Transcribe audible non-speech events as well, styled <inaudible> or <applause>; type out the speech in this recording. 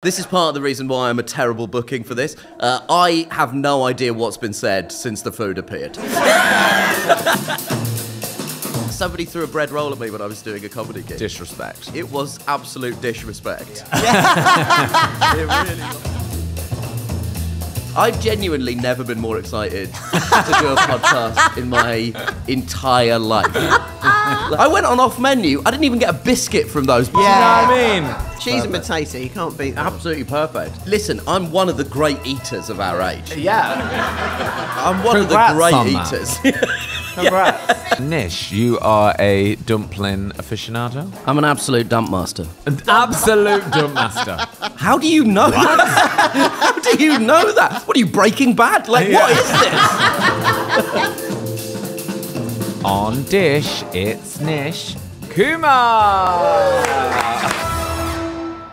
This is part of the reason why I'm a terrible booking for this. Uh, I have no idea what's been said since the food appeared. <laughs> Somebody threw a bread roll at me when I was doing a comedy gig. Disrespect. It was absolute disrespect. <laughs> it really was. I've genuinely never been more excited to do a podcast in my entire life. I went on off menu. I didn't even get a biscuit from those. You know what I mean? Cheese and potato, you can't beat that. Absolutely perfect. Listen, I'm one of the great eaters of our age. Yeah. I'm one Congrats of the great on that. eaters. <laughs> Congrats. Nish, you are a dumpling aficionado? I'm an absolute dump master. An absolute dump master. How do you know that? How do you know that? What are you, Breaking Bad? Like, what is this? On dish, it's Nish Kumar.